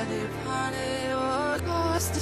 Hare Hare, oh, Ghost,